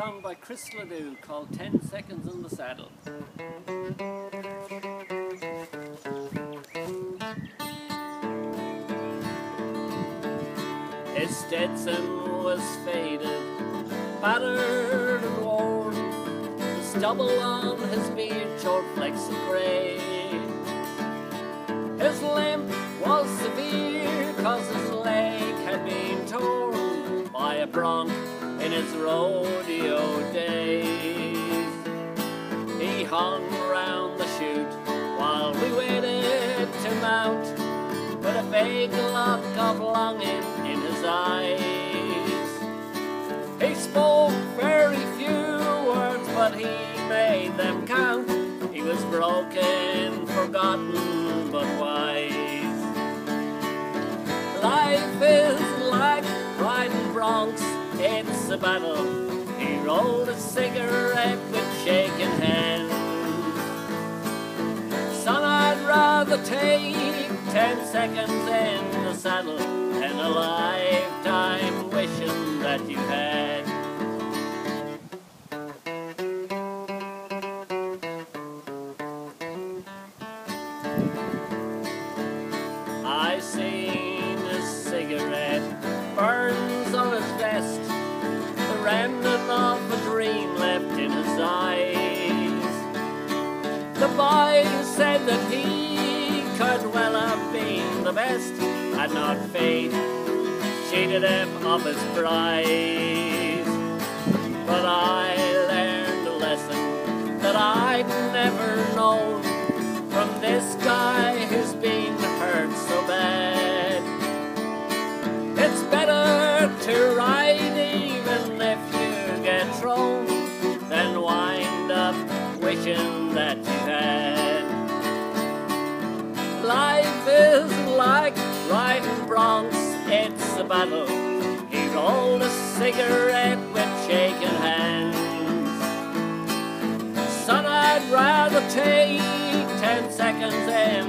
song by Chris Ledoux called 10 Seconds in the Saddle. His Stetson was faded, battered and worn. The stubble on his beard showed flecks of grey. His limp was severe, cause his leg had been torn by a bronc in his rodeo days. He hung round the chute while we waited to mount, with a vague look of longing in his eyes. He spoke very few words, but he made them count. He was broken, forgotten, but wise. Life is like riding broncs it's a battle. He rolled a cigarette with shaking hands. Son, I'd rather take ten seconds in the saddle than a lifetime wishing that you had. I seen a cigarette burns on his vest, remnant of a dream left in his eyes. The boy said that he could well have been the best, had not fate cheated him of his prize. But I learned a lesson that I'd never known from this guy who's been hurt so bad. It's better to ride wishing that you had. Life is like right riding broncs, it's a battle. He rolled a cigarette with shaking hands. Son, I'd rather take ten seconds in